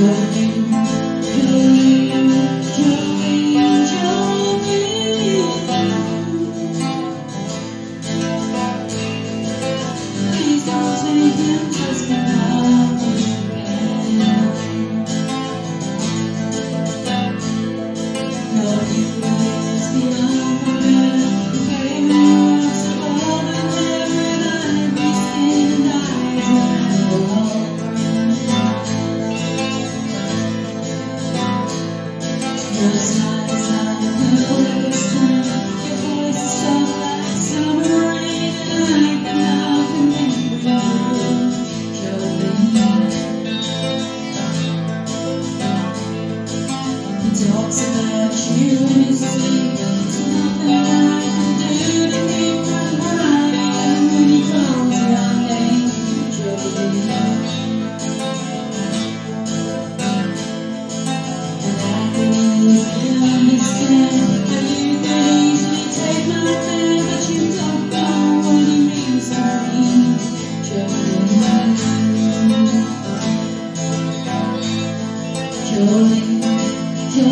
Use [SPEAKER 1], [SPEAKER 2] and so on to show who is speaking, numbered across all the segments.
[SPEAKER 1] your walks in the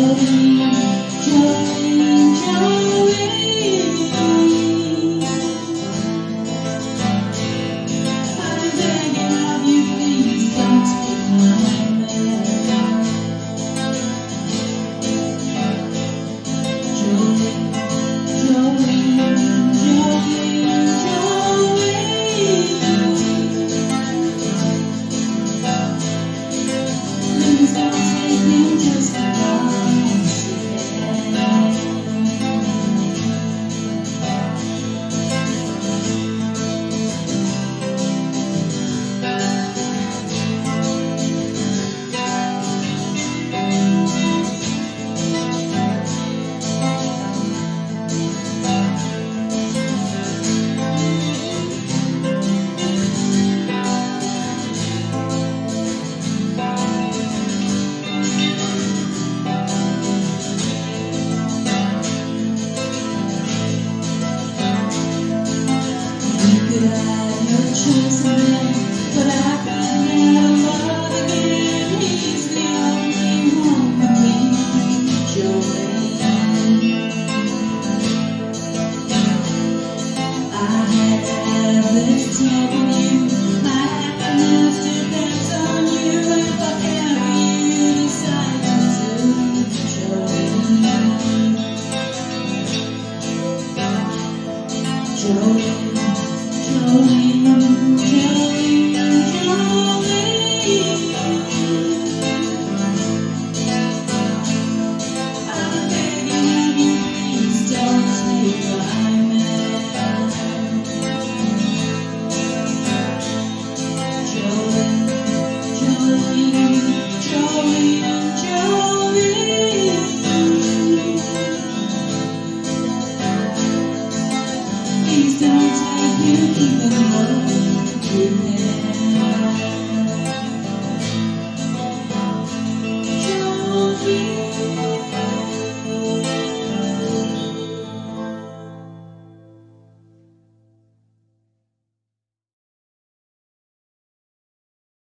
[SPEAKER 1] Please don't take you even more.